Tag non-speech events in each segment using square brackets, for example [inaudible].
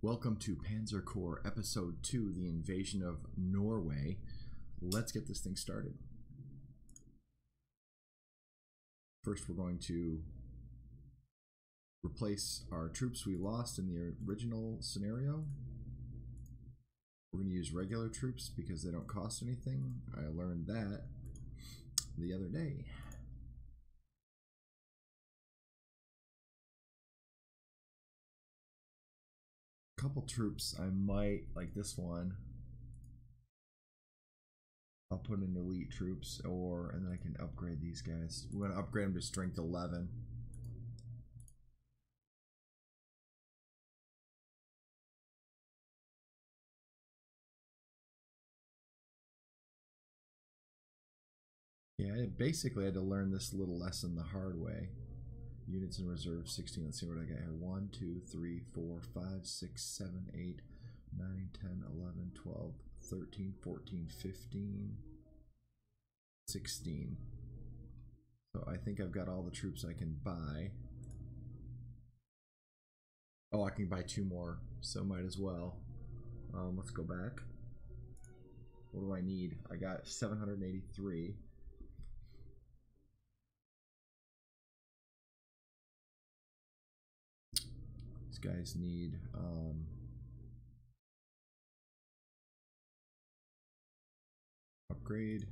Welcome to Panzer Corps Episode 2 The Invasion of Norway. Let's get this thing started. First, we're going to replace our troops we lost in the original scenario. We're going to use regular troops because they don't cost anything. I learned that the other day. Couple troops I might like this one. I'll put in elite troops or and then I can upgrade these guys. We're gonna upgrade them to strength 11. Yeah, I basically had to learn this little lesson the hard way. Units in reserve 16. Let's see what I got here. 1, 2, 3, 4, 5, 6, 7, 8, 9, 10, 11, 12, 13, 14, 15, 16. So I think I've got all the troops I can buy. Oh, I can buy two more, so might as well. Um, let's go back. What do I need? I got 783. These guys need um, upgrade.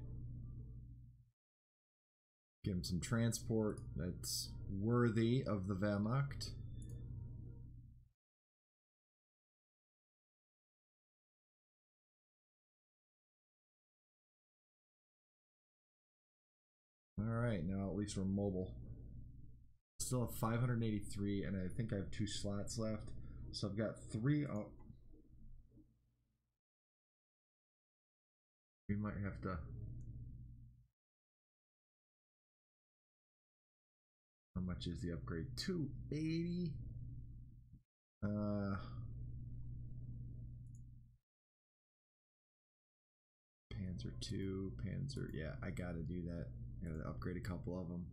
Give them some transport that's worthy of the Wehrmacht. Alright, now at least we're mobile still have 583 and I think I have two slots left. So I've got three up. We might have to How much is the upgrade? 280 uh Panzer 2, Panzer, yeah, I gotta do that. Gotta upgrade a couple of them.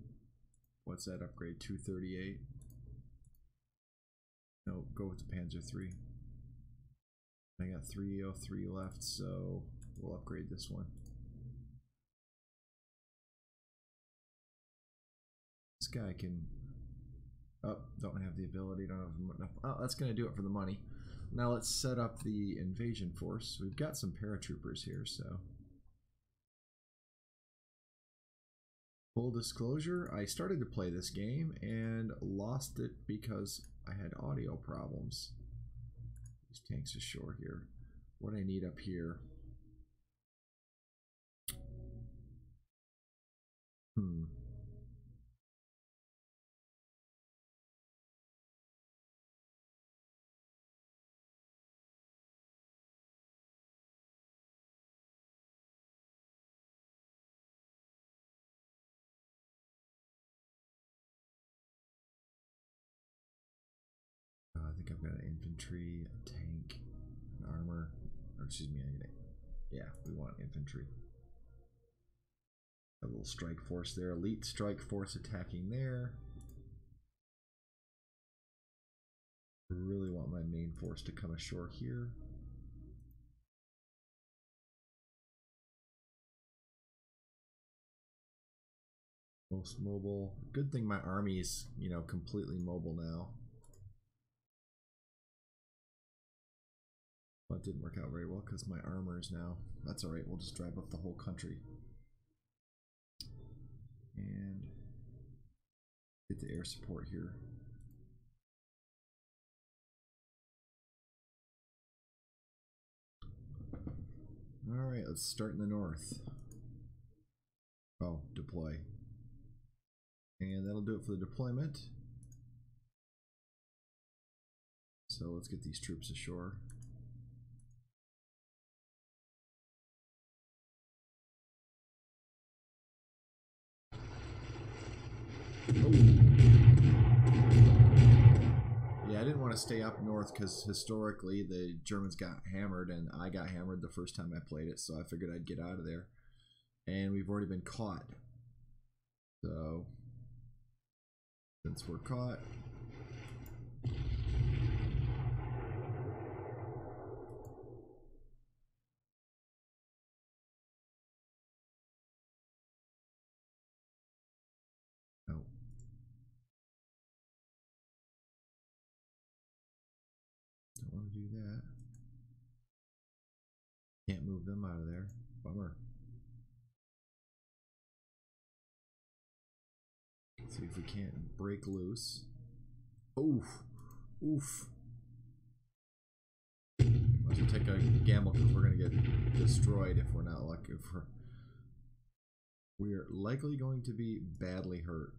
What's that upgrade? 238? No, go with the Panzer 3. I got 303 left, so we'll upgrade this one. This guy can... Oh, don't have the ability, don't have enough... Oh, that's going to do it for the money. Now let's set up the invasion force. We've got some paratroopers here, so... Full disclosure, I started to play this game and lost it because I had audio problems. These tanks ashore here. What I need up here. Hmm. Or excuse me, yeah, we want infantry. A little strike force there, elite strike force attacking there. Really want my main force to come ashore here. Most mobile. Good thing my army is, you know, completely mobile now. That didn't work out very well because my armor is now. That's alright, we'll just drive up the whole country. And get the air support here. Alright, let's start in the north. Oh, deploy. And that'll do it for the deployment. So let's get these troops ashore. Yeah, I didn't want to stay up north because historically the Germans got hammered and I got hammered the first time I played it, so I figured I'd get out of there. And we've already been caught. So, since we're caught, do that. Can't move them out of there. Bummer. See if we can't break loose. Oof. Oof. Might as well take a gamble because we're going to get destroyed if we're not lucky. We're likely going to be badly hurt.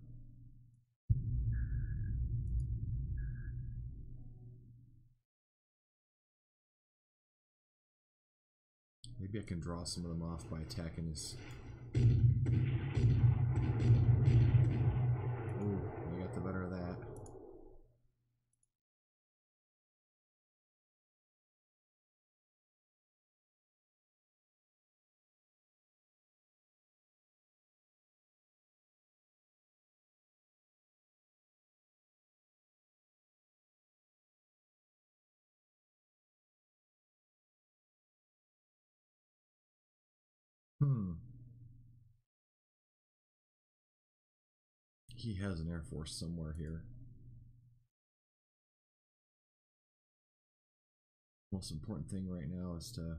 Maybe I can draw some of them off by attacking his. Hmm. He has an Air Force somewhere here. Most important thing right now is to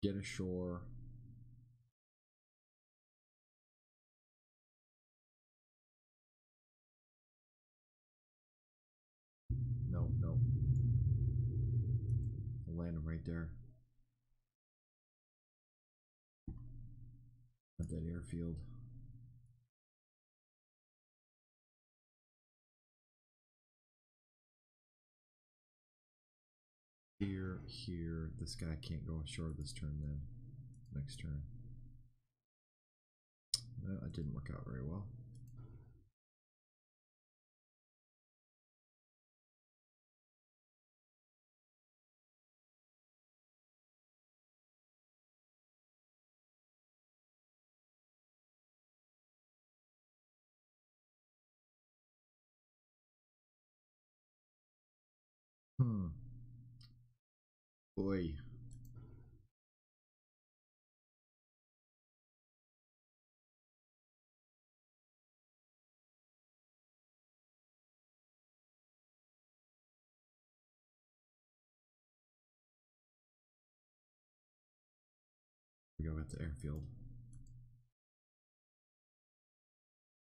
get ashore. No, no. I'll land him right there. Airfield. Here, here. This guy can't go ashore this turn then. Next turn. Well, that didn't work out very well. Boy. We go at the airfield.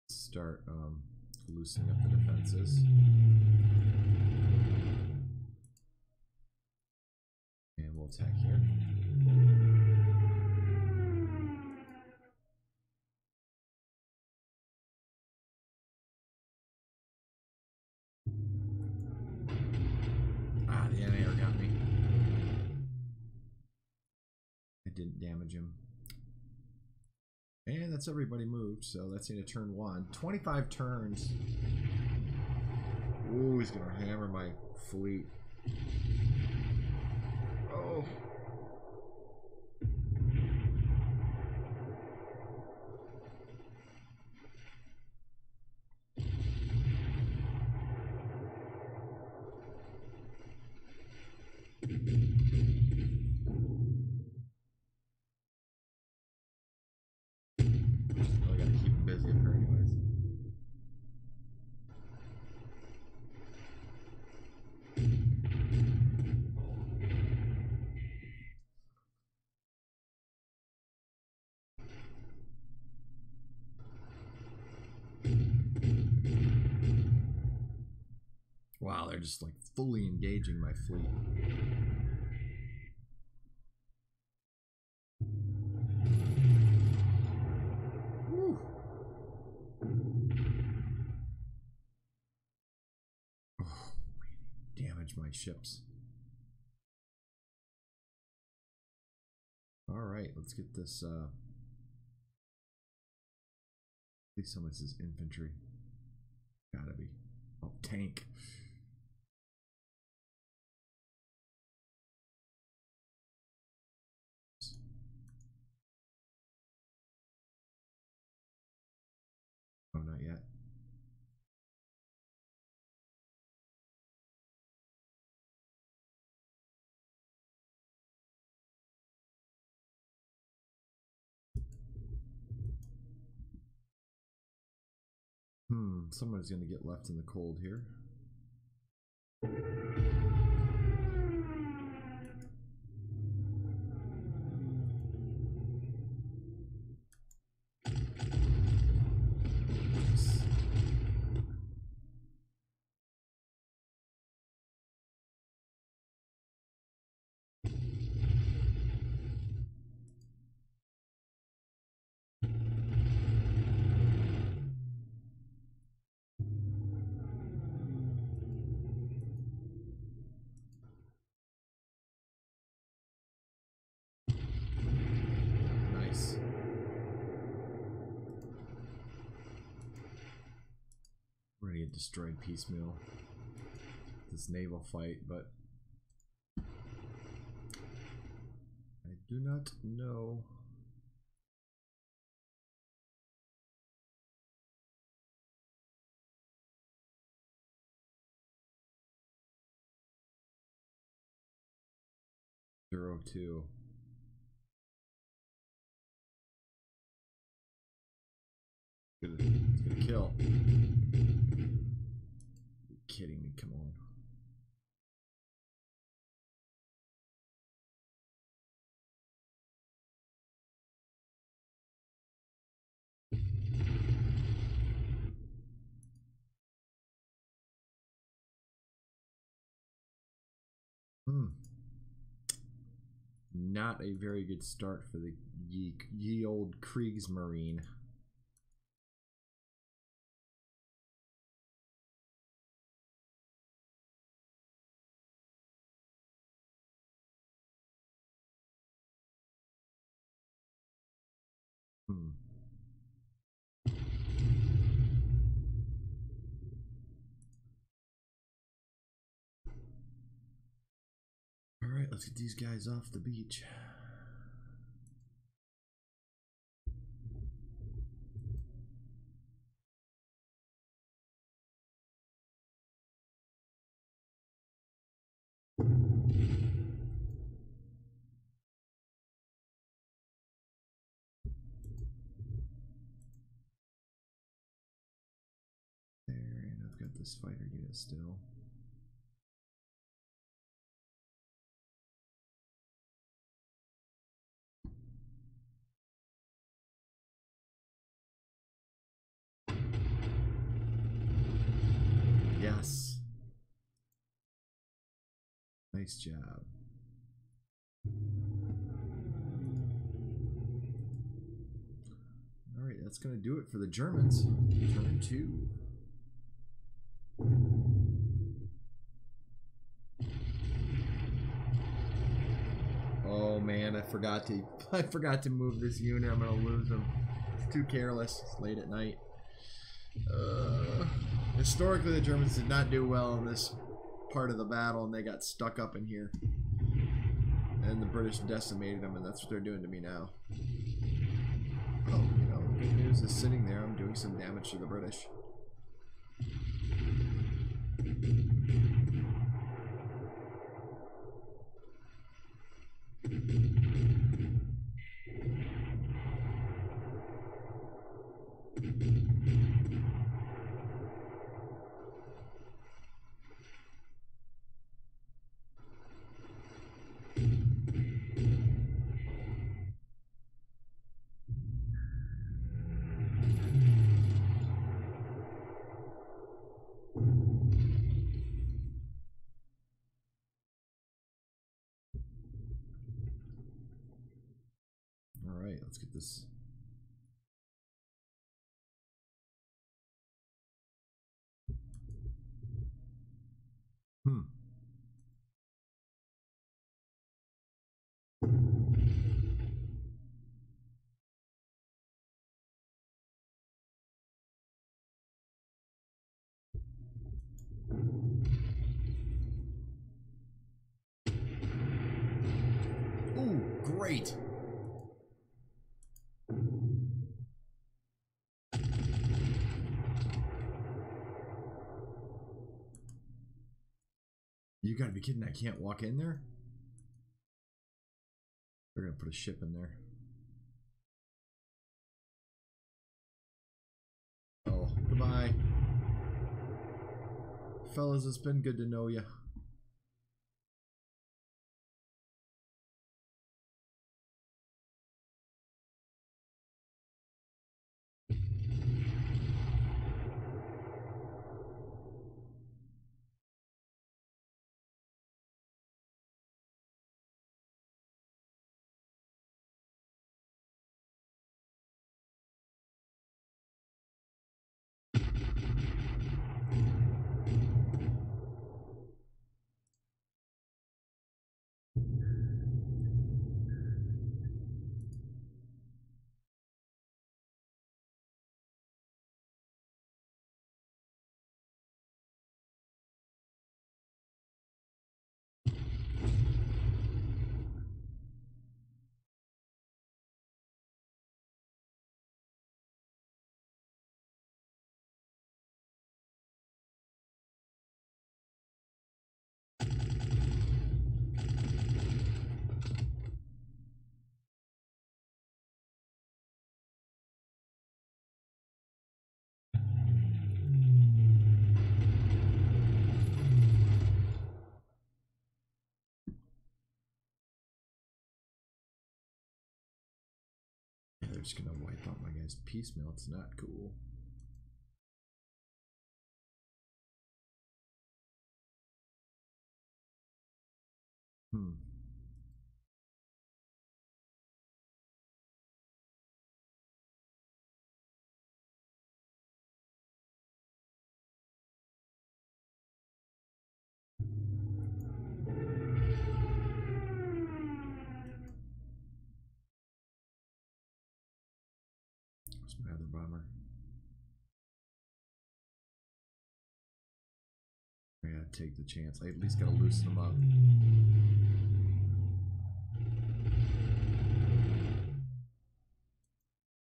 Start um, loosening up the defenses. And attack here. Ah, the anti-air got me. I didn't damage him. And that's everybody moved, so that's into turn one. 25 turns. Ooh, he's gonna hammer my fleet. Oh. They're just like fully engaging my fleet. Oh, damage my ships. All right, let's get this. Uh, tell me this is infantry. Gotta be. Oh, tank. Hmm, somebody's gonna get left in the cold here. We're destroyed piecemeal. This naval fight, but I do not know. Zero two. Gonna, it's gonna kill. Kidding me? Come on. Hmm. Not a very good start for the ye, ye old Kriegsmarine. Let's get these guys off the beach. There, and I've got this fighter unit still. Nice job. All right, that's going to do it for the Germans. Turn two. Oh man, I forgot to [laughs] I forgot to move this unit. I'm gonna lose them. It's too careless. It's late at night. Uh, historically, the Germans did not do well in this part of the battle, and they got stuck up in here. And the British decimated them, and that's what they're doing to me now. Oh, you know, the good news is sitting there. I'm doing some damage to the British. Great. You gotta be kidding, I can't walk in there? They're gonna put a ship in there. Oh, goodbye. fellas. It's been good to know you. They're just gonna wipe out my guy's piecemeal. It's not cool. Hmm. I gotta take the chance. I at least gotta loosen them up.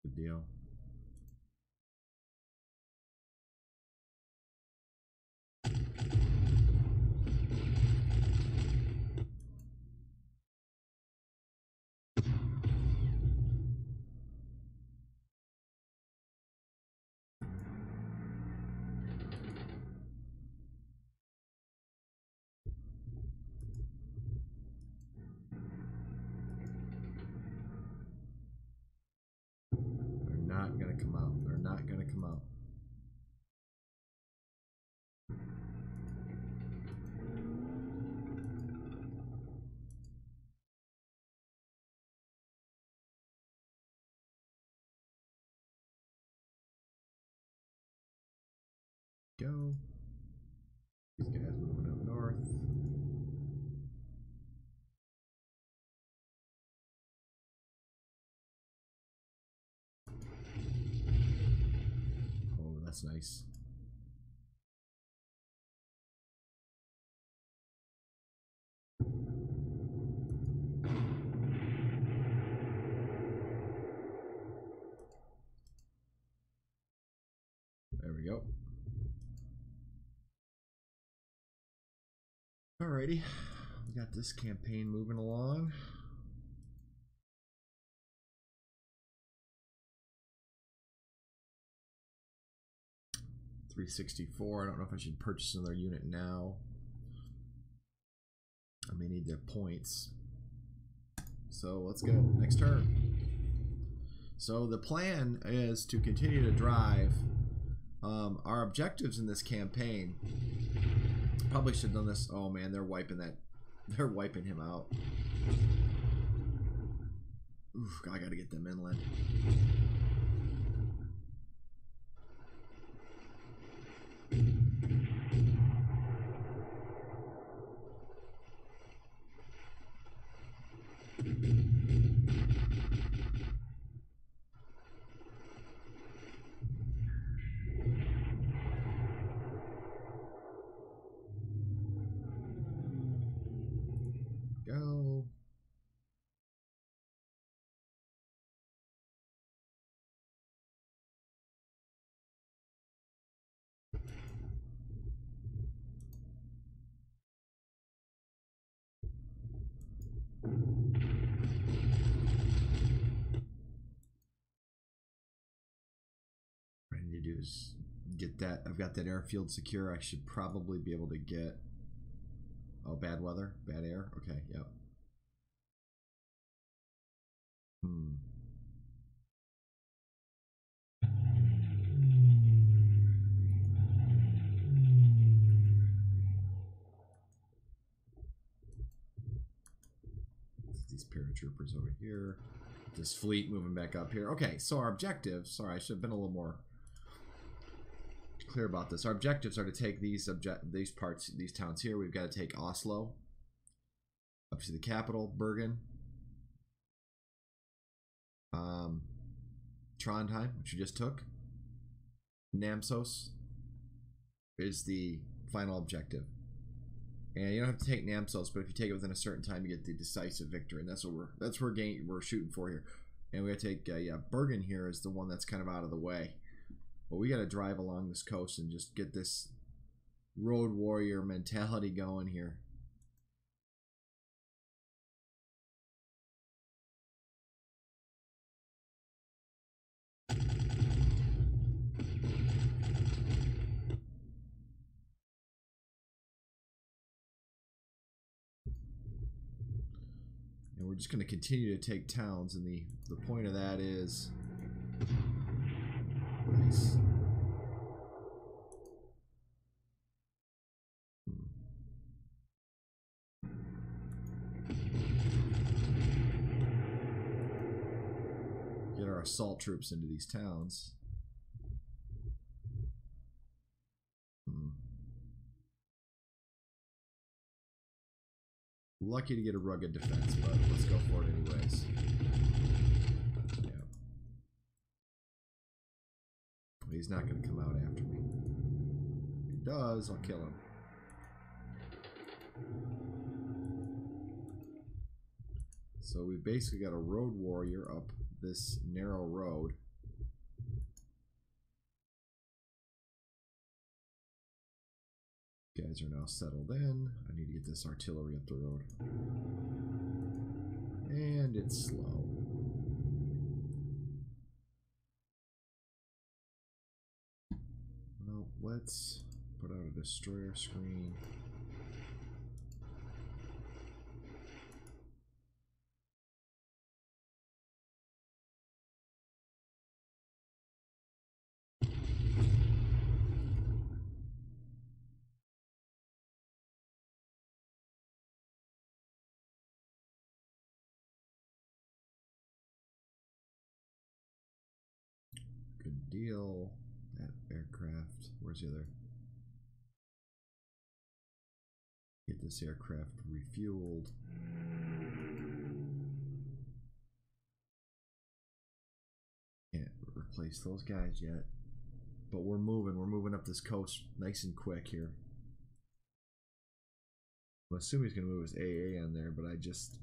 Good deal. They're not gonna come out. They're not gonna come out. Go. These guys moving up north. Oh, that's nice. There we go. Alrighty, we got this campaign moving along. Three sixty four. I don't know if I should purchase another unit now. I may need their points. So let's go. Next turn. So the plan is to continue to drive. Um, our objectives in this campaign. Probably should have done this. Oh man, they're wiping that. [laughs] They're wiping him out. Oof, I gotta get them inland. Go. What I need to do is Get that. I've got that airfield secure. I should probably be able to get. Oh, bad weather, bad air. Okay, yep. Hmm. These paratroopers over here. This fleet moving back up here. Okay, so our objective. Sorry, I should have been a little more clear about this. Our objectives are to take these object these parts, these towns here. We've got to take Oslo, up to the capital, Bergen, um, Trondheim, which we just took. Namsos is the final objective. And you don't have to take Namsos, but if you take it within a certain time, you get the decisive victory, and that's what we're that's we're shooting for here. And we got to take uh, yeah Bergen here is the one that's kind of out of the way, but we got to drive along this coast and just get this road warrior mentality going here. And we're just going to continue to take towns, and the, the point of that is... Get our assault troops into these towns. Hmm. Lucky to get a rugged defense, but let's go for it anyways. Yeah. He's not going to come out after me. If he does, I'll kill him. So we've basically got a road warrior up this narrow road. Guys are now settled in. I need to get this artillery up the road. And it's slow. Let's put out a destroyer screen. Good deal. That aircraft. Where's the other? Get this aircraft refueled. Can't replace those guys yet. But we're moving. We're moving up this coast nice and quick here. I'm assuming he's going to move his AA on there, but I just...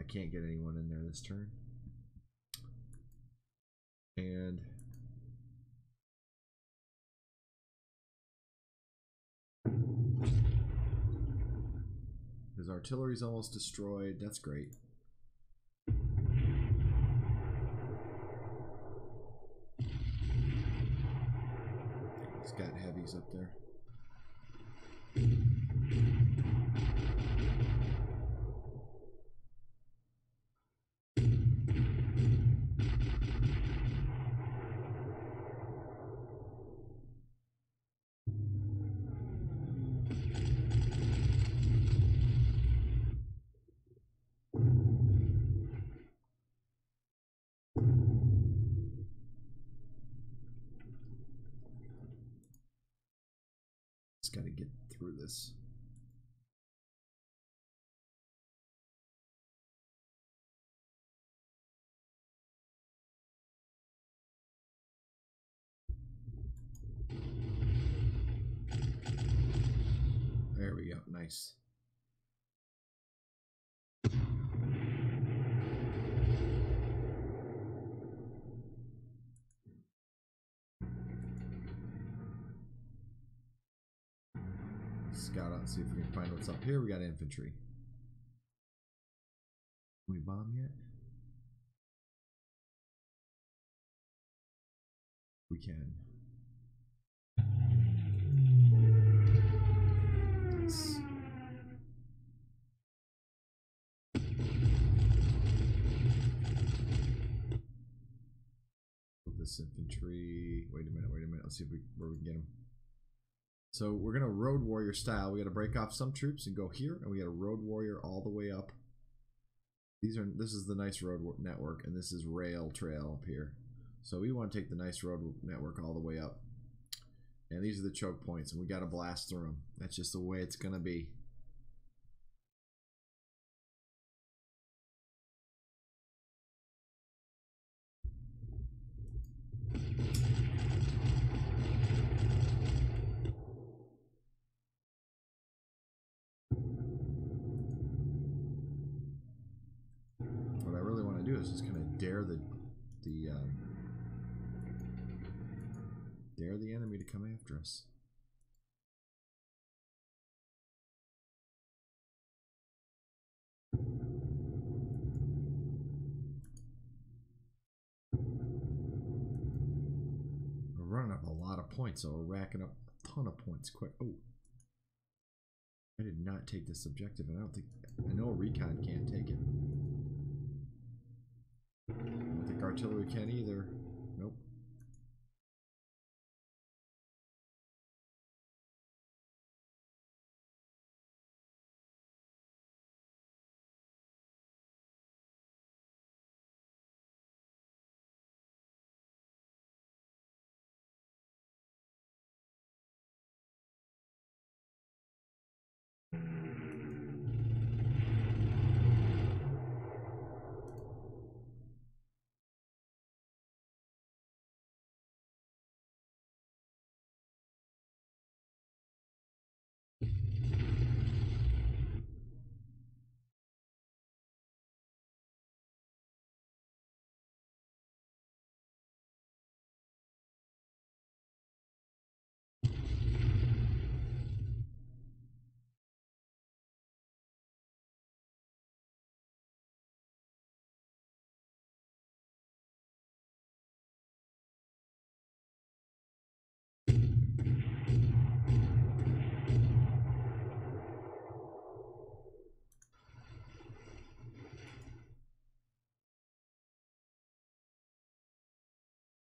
I can't get anyone in there this turn. And Artillery's almost destroyed. That's great. He's got heavies up there. This. scout out and see if we can find what's up here. We got infantry. Can we bomb yet? We can. This infantry. Wait a minute, wait a minute. Let's see if we, where we can get them. So we're gonna road warrior style. We got to break off some troops and go here, and we got a road warrior all the way up. These are this is the nice road network, and this is rail trail up here. So we want to take the nice road network all the way up. And these are the choke points, and we got to blast through them. That's just the way it's gonna be. What I really want to do is just kind of dare the the um, dare the enemy to come after us. We're running up a lot of points, so we're racking up a ton of points quick. Oh, I did not take this objective, and I don't think I know recon can't take it. I don't think artillery can either.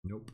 Nope.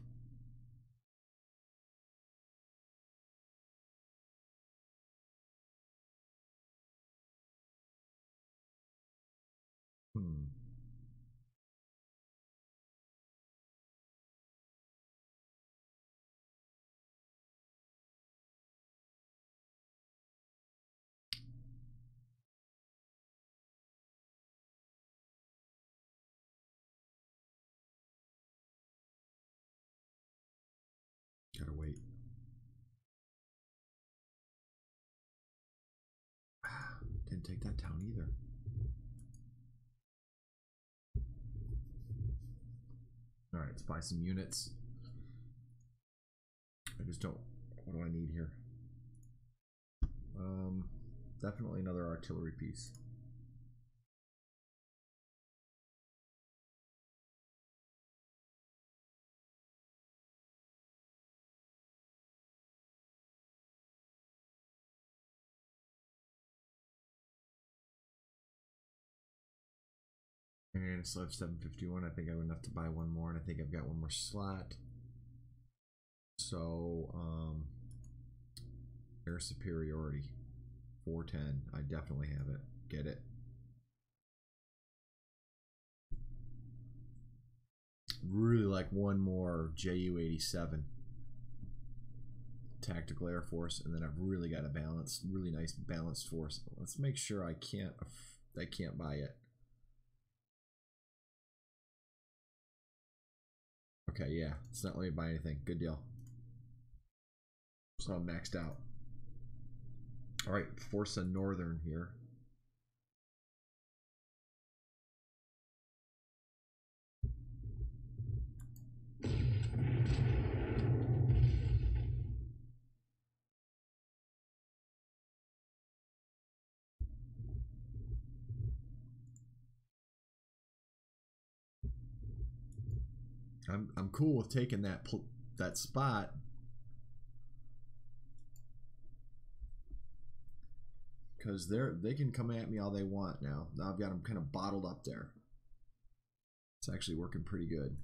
Didn't take that town either. Alright, let's buy some units. I just don't. What do I need here? Um, definitely another artillery piece. And I still have 751. I think I have to buy one more, and I think I've got one more slot. So, um, air superiority, 410. I definitely have it. Get it. Really like one more JU 87 tactical air force, and then I've really got a balanced, really nice balanced force. Let's make sure I can't, I can't buy it. Okay, yeah. It's not letting me buy anything. Good deal. So I'm maxed out. Alright, Forza Northern here. I'm I'm cool with taking that that spot. Cause they're they can come at me all they want now. Now I've got them kind of bottled up there. It's actually working pretty good.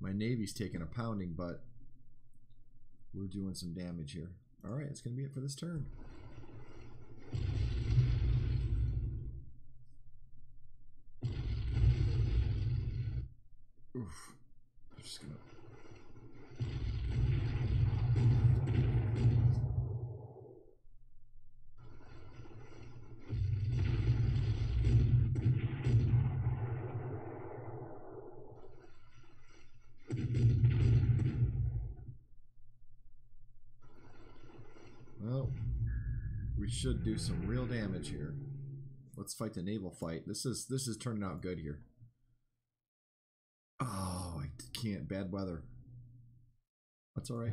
My Navy's taking a pounding, but we're doing some damage here. Alright, it's going to be it for this turn. Oof. I'm just gonna. Well, we should do some real damage here. Let's fight the naval fight. This is this is turning out good here. Oh, I can't. Bad weather. That's all right.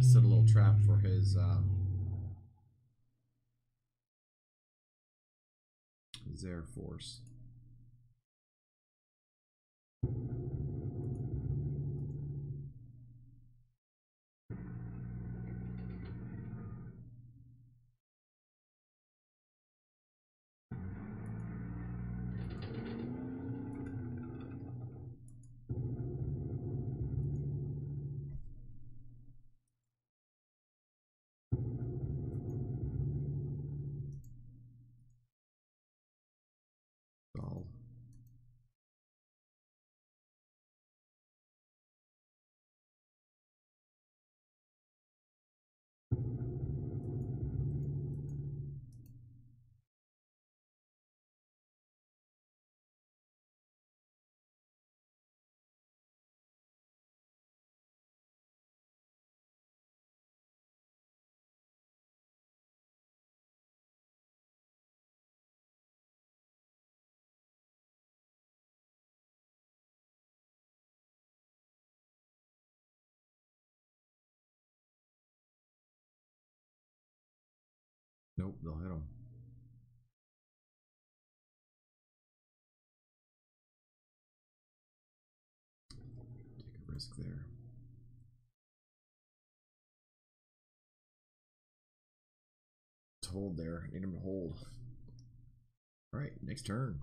Set a little trap for his um, his air force. Him. Take a risk there. Just hold there. Need him to hold. Alright, next turn.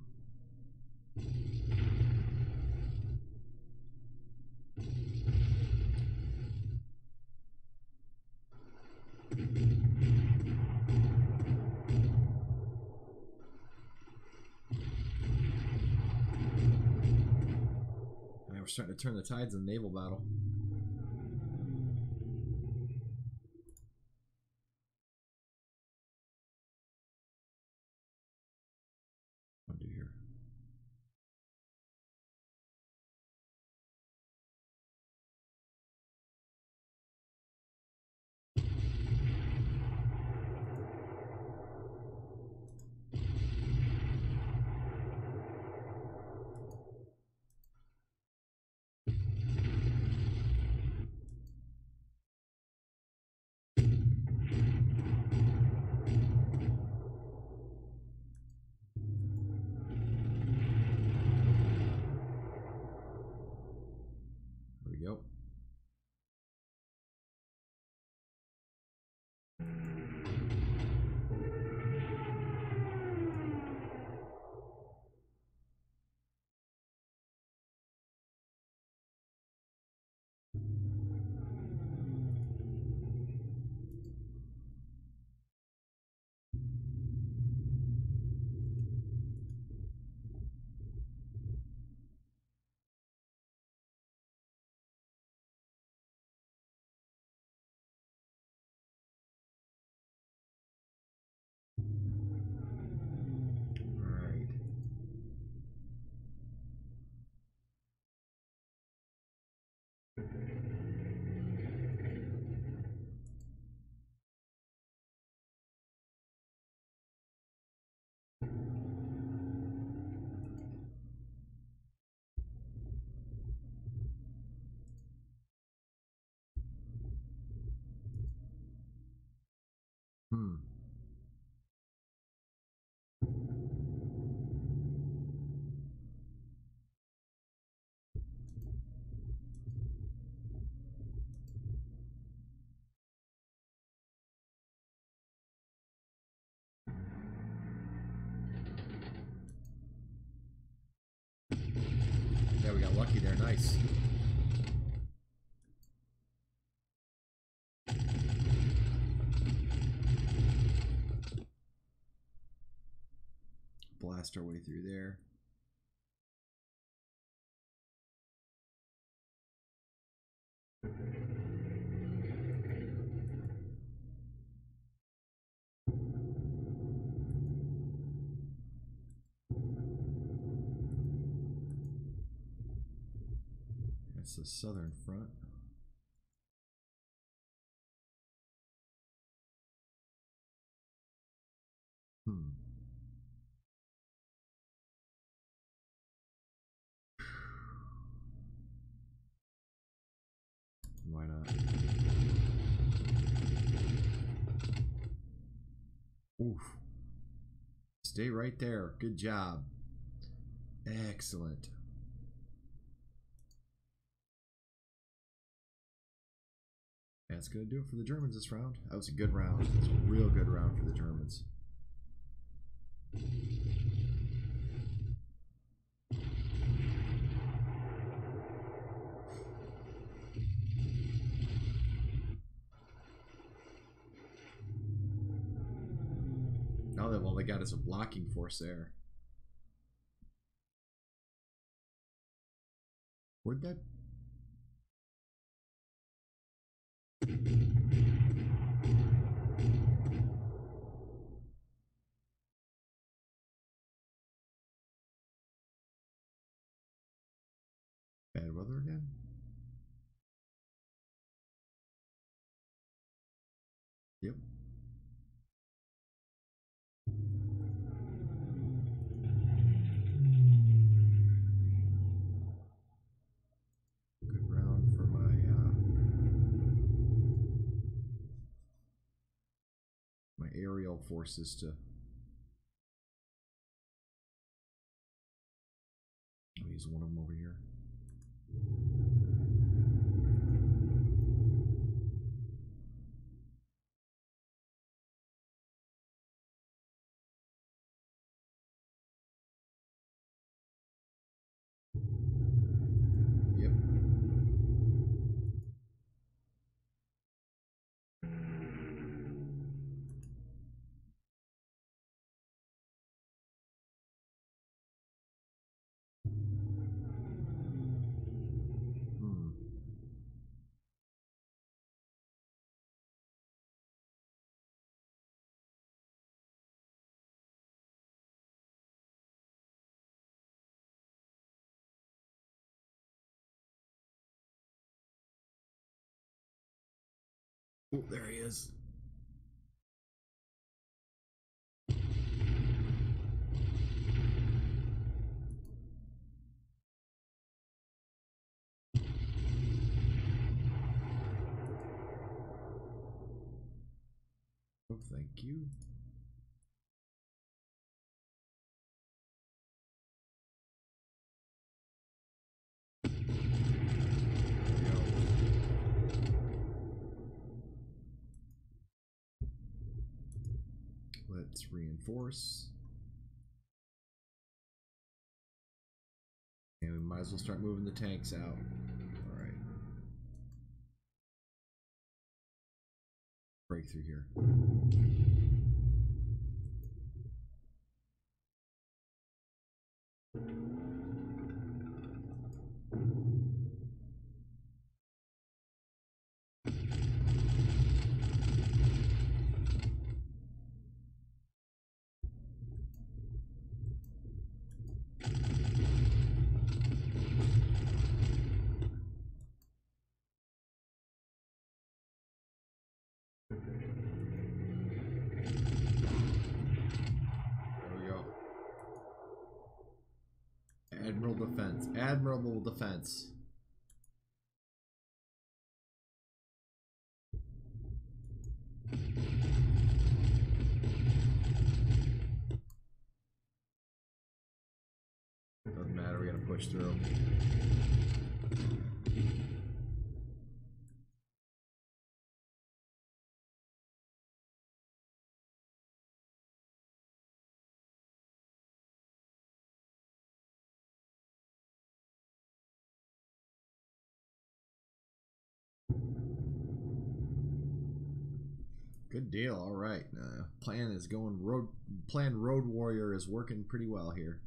Starting to turn the tides in the naval battle. Nice. Blast our way through there. The southern front. Hmm. Why not? Oof. Stay right there. Good job. Excellent. That's going to do it for the Germans this round. That was a good round. It was a real good round for the Germans. Now they've only got us a blocking force there. Where'd that Thank [clears throat] you. Forces to use one of them over here. Oh, there he is. Oh, thank you. There we go. Let's reinforce. And we might as well start moving the tanks out. Alright. Breakthrough here. There we go. Admiral Defense. Doesn't matter, we gotta push through. Good deal. All right. Uh, plan is going road. Plan Road Warrior is working pretty well here.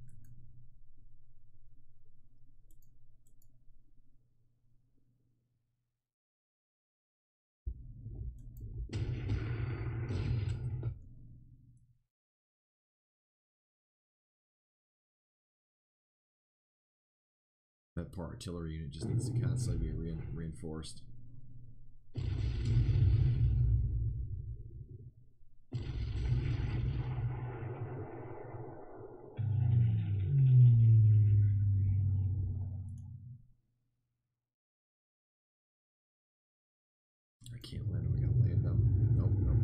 That poor artillery unit just needs to constantly be rein reinforced. I can't land. We gotta land them. Nope, nope.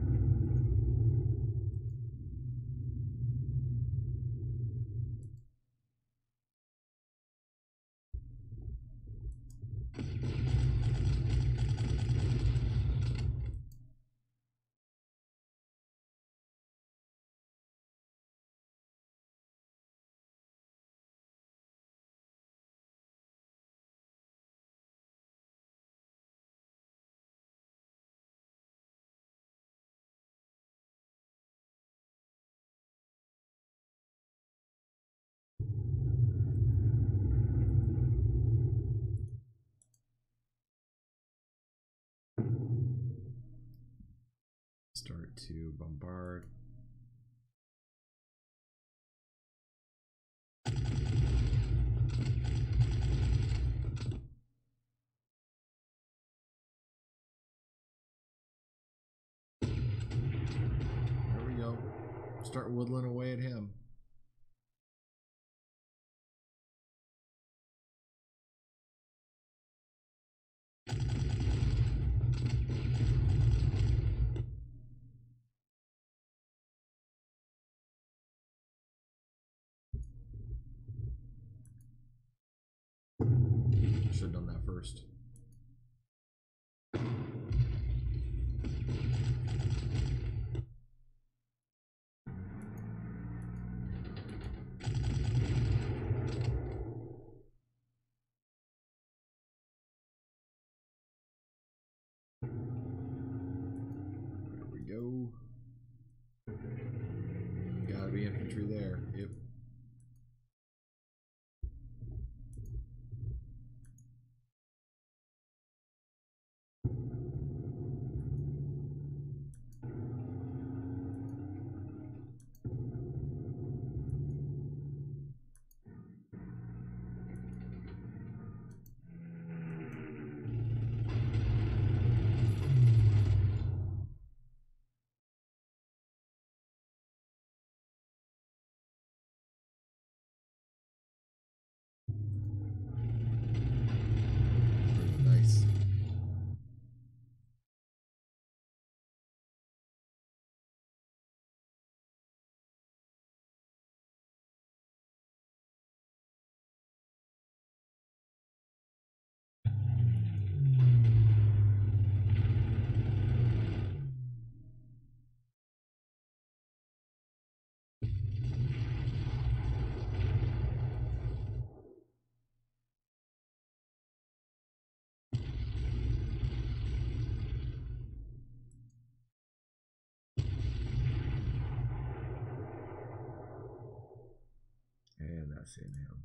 Start to bombard. There we go. Start whittling away at him. Should have done that first. There we go. Gotta be infantry there. Yep. Pretty nice. That's in him.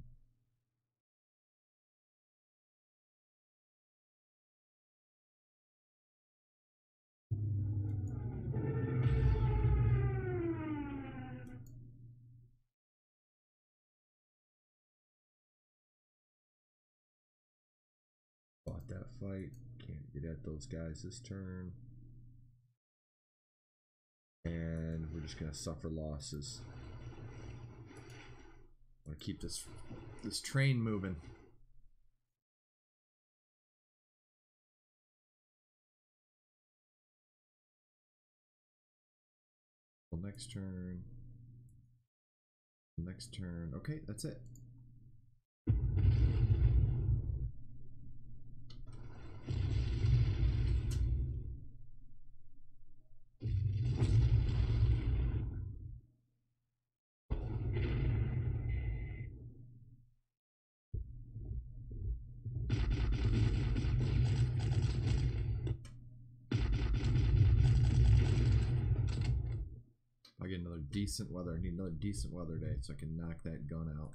Fought that fight. Can't get at those guys this turn. And we're just gonna suffer losses. Want to keep this this train moving. Next turn. Next turn. Okay, that's it. Decent weather. I need another decent weather day so I can knock that gun out.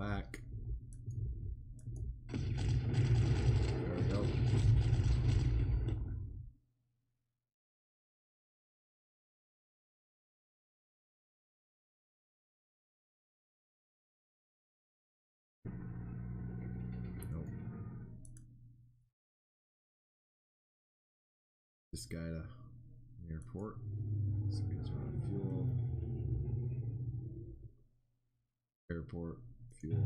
Back. There we go. This guy to the airport. So he doesn't run out of fuel. Airport, fuel.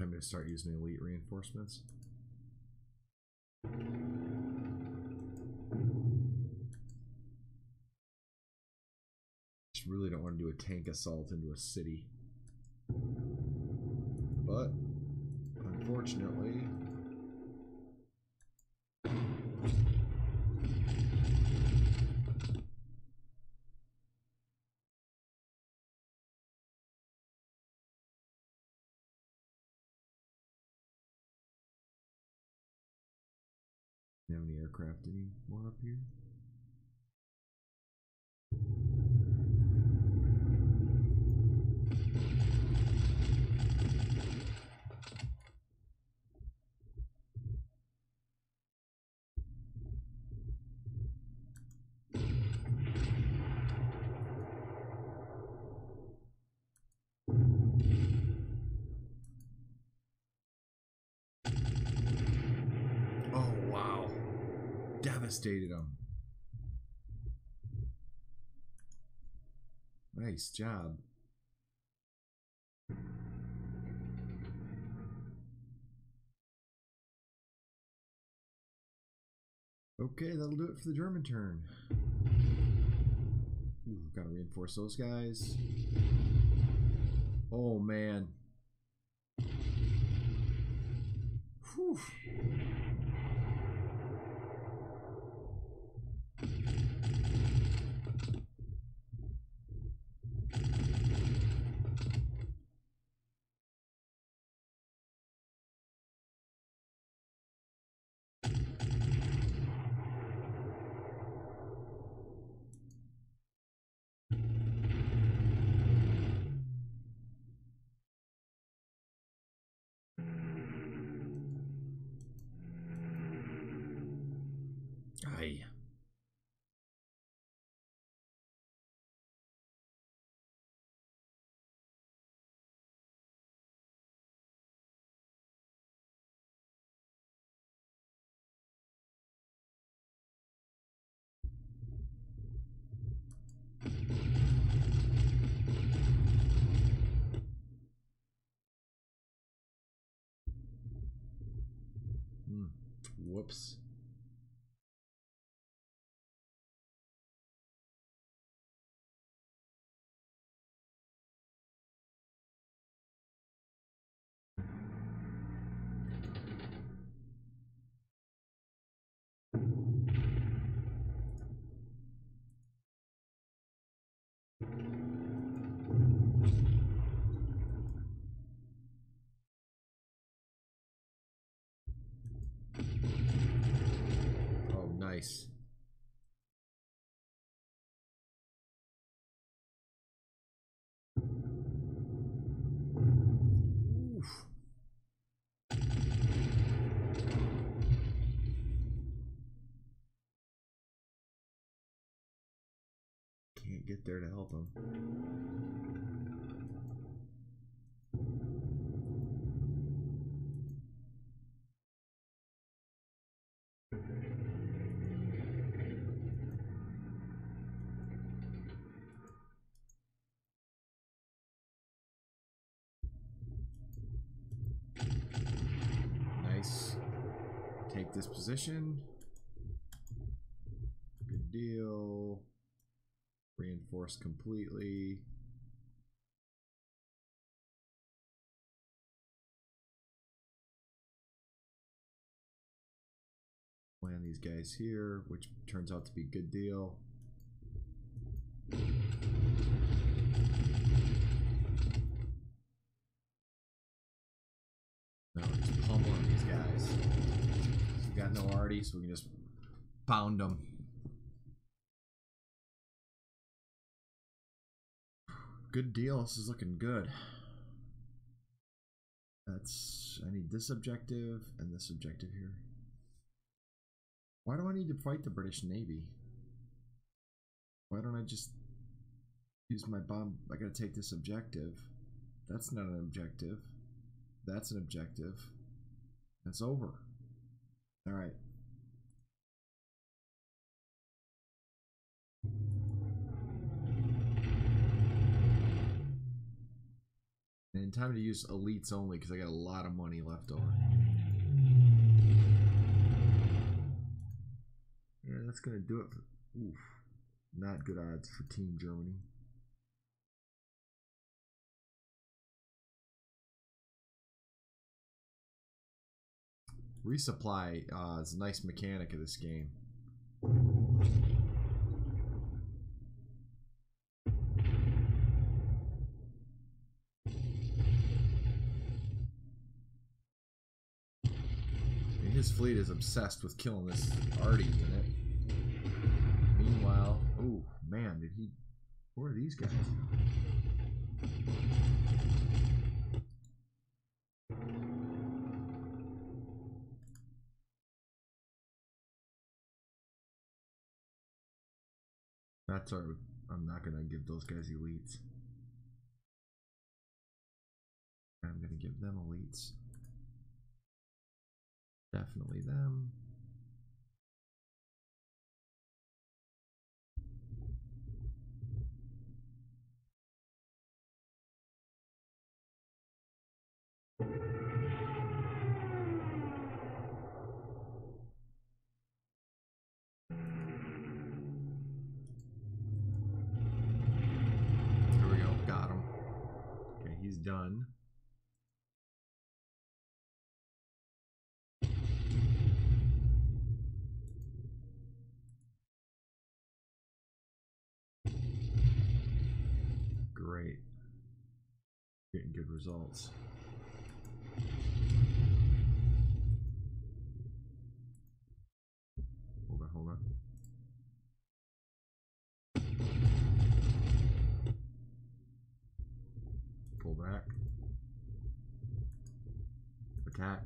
I'm gonna start using elite reinforcements. Really don't want to do a tank assault into a city. But, unfortunately, have any aircraft anymore up here? Oh wow. Devastated them. Um, nice job. Okay, that'll do it for the German turn. Ooh, gotta reinforce those guys. Oh man. Whew. Aye. Hmm. Whoops. Can't get there to help him. take this position. Good deal. Reinforced completely. Land these guys here, which turns out to be good deal. No, just pummeling these guys. Arty, so we can just pound them. Good deal. This is looking good. That's I need this objective and this objective here. Why do I need to fight the British Navy? Why don't I just use my bomb? I gotta take this objective. That's not an objective. That's an objective. That's over. Alright. And time to use elites only because I got a lot of money left over. Yeah, that's gonna do it. For, oof, not good odds for Team Germany. Resupply uh, is a nice mechanic of this game. Fleet is obsessed with killing this arty unit. Meanwhile, oh man, did he? Who are these guys? That's our. I'm not gonna give those guys elites. I'm gonna give them elites. Definitely them. There we go, got him. Okay, he's done. Great. Getting good results. Hold on, hold on. Pull back. Attack.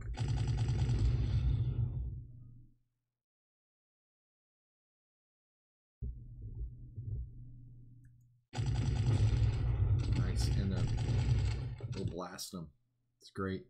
Nice, and then we'll blast them. It's great.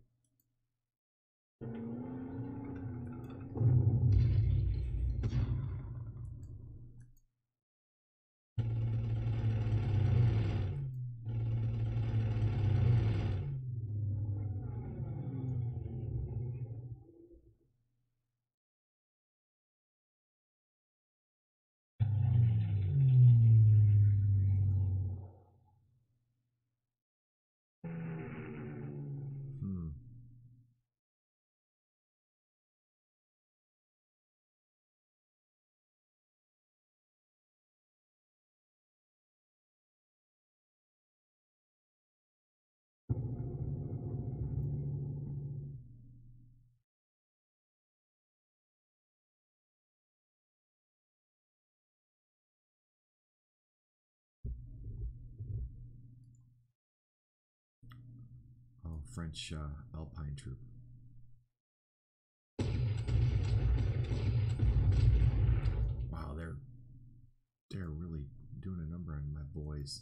French uh, Alpine troop. Wow, they're they're really doing a number on my boys.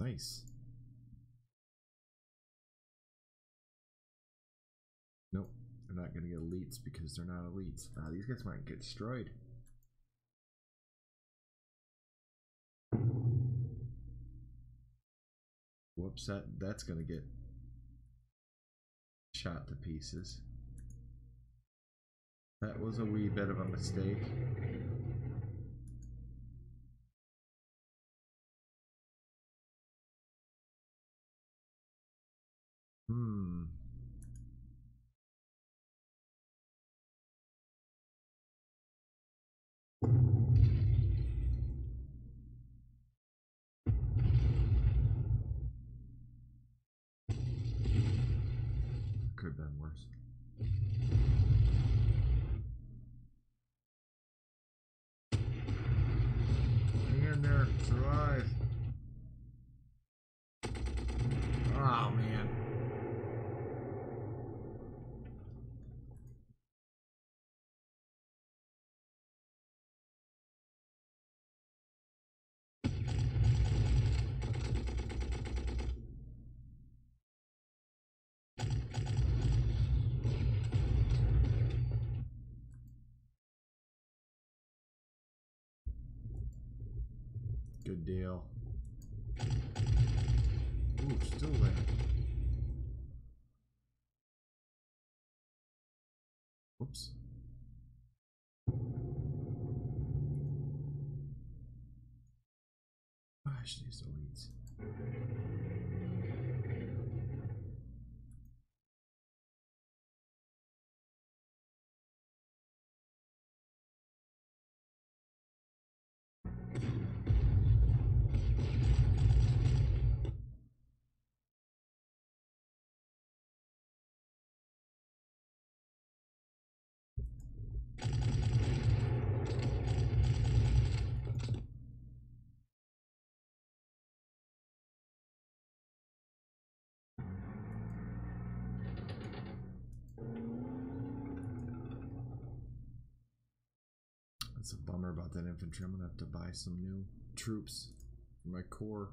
Nice. Nope, they're not going to get elites because they're not elites. These guys might get destroyed. Oops, that, that's gonna get shot to pieces. That was a wee bit of a mistake. Hmm. Good deal. Ooh, still there. Whoops. Ah, I should That's a bummer about that infantry. I'm gonna have to buy some new troops for my corps.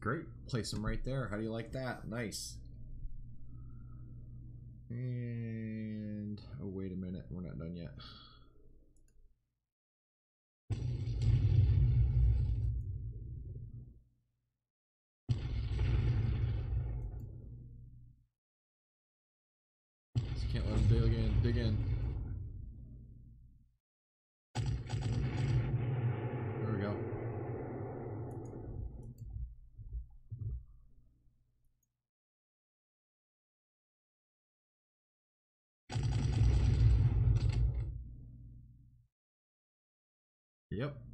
Great. Place them right there. How do you like that? Nice. And oh wait a minute, we're not done yet. Just can't let him dig in. Dig in. There we go. Yep.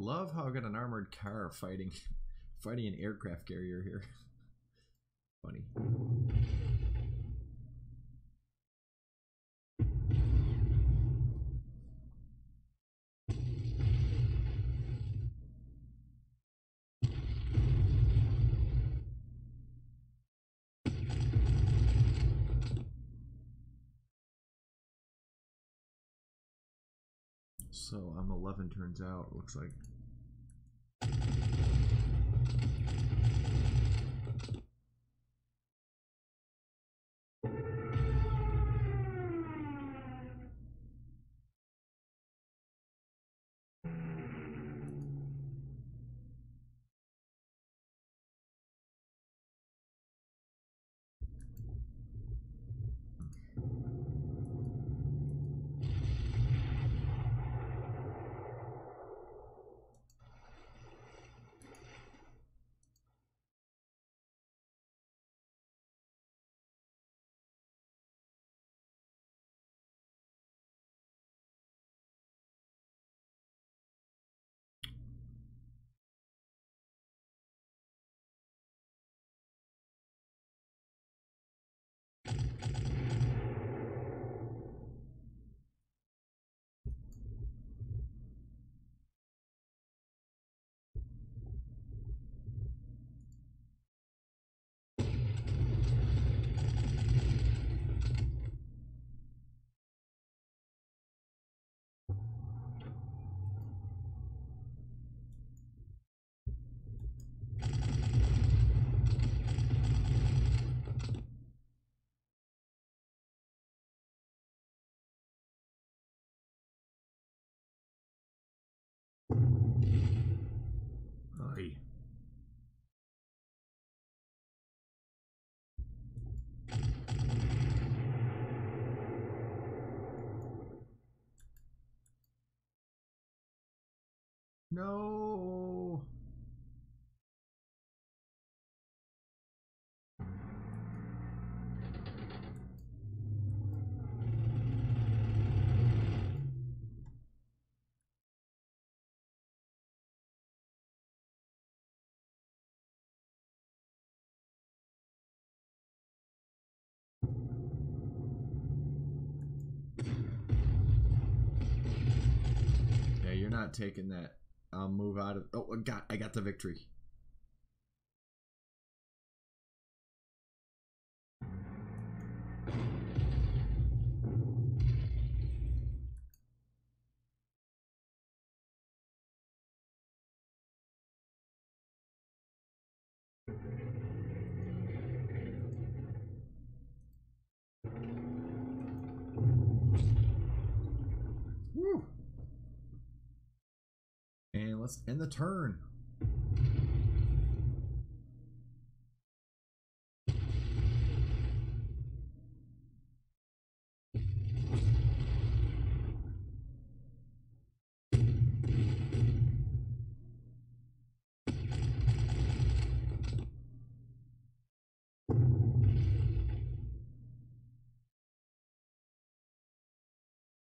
Love how I got an armored car fighting [laughs] fighting an aircraft carrier here. [laughs] Funny. So I'm 11 turns out, looks like. Aye. No. Not taking that. I'll move out of. Oh, I got. I got the victory. And the turn.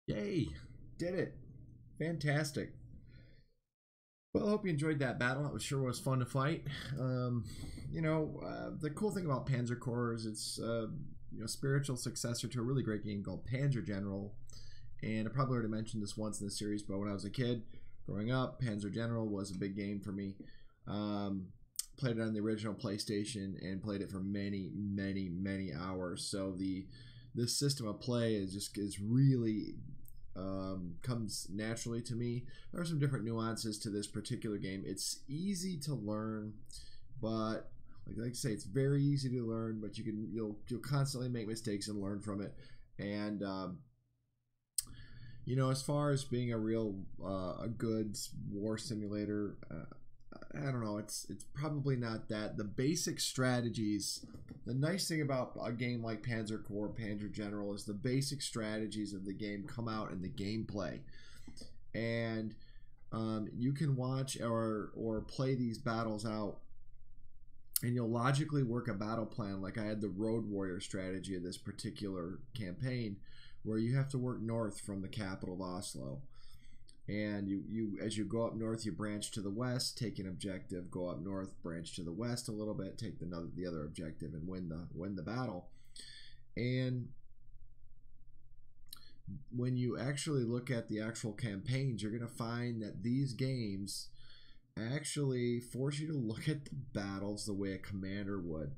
Yay! Did it. Fantastic. Well, I hope you enjoyed that battle. It was sure was fun to fight. Um, you know, uh, the cool thing about Panzer Corps is it's uh, you know spiritual successor to a really great game called Panzer General. And I probably already mentioned this once in the series, but when I was a kid, growing up, Panzer General was a big game for me. Um, played it on the original PlayStation and played it for many, many, many hours. So the this system of play is just is really um, comes naturally to me. There are some different nuances to this particular game. It's easy to learn, but like, like I say, it's very easy to learn. But you can you'll you'll constantly make mistakes and learn from it. And um, you know, as far as being a real uh, a good war simulator. Uh, I don't know. It's it's probably not that. The basic strategies. The nice thing about a game like Panzer Corps, Panzer General, is the basic strategies of the game come out in the gameplay, and um, you can watch or or play these battles out, and you'll logically work a battle plan. Like I had the Road Warrior strategy of this particular campaign, where you have to work north from the capital of Oslo and you, you as you go up north you branch to the west take an objective go up north branch to the west a little bit take the, the other objective and win the win the battle. And when you actually look at the actual campaigns you're going to find that these games actually force you to look at the battles the way a commander would.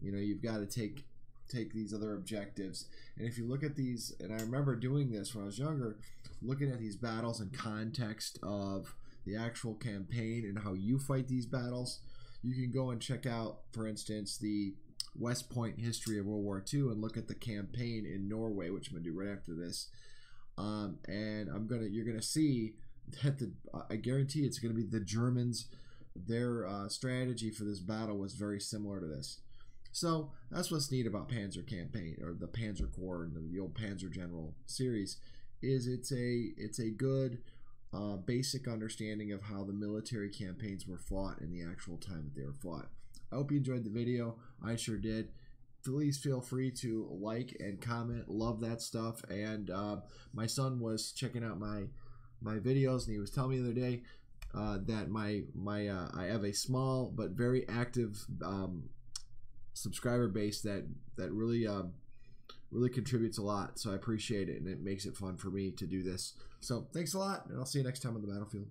You know you've got to take take these other objectives and if you look at these and i remember doing this when i was younger looking at these battles in context of the actual campaign and how you fight these battles, you can go and check out, for instance, the West Point history of World War II and look at the campaign in Norway, which I'm gonna do right after this. Um, and I'm gonna you're gonna see that the I guarantee it's gonna be the Germans. Their uh, strategy for this battle was very similar to this. So that's what's neat about Panzer Campaign or the Panzer Corps and the, the old Panzer General series is it's a it's a good uh, basic understanding of how the military campaigns were fought in the actual time that they were fought. I hope you enjoyed the video. I sure did. Please feel free to like and comment. Love that stuff. And uh, my son was checking out my my videos, and he was telling me the other day uh, that my my uh, I have a small but very active um, subscriber base that that really um, really contributes a lot. So I appreciate it, and it makes it fun for me to do this. So thanks a lot, and I'll see you next time on the battlefield.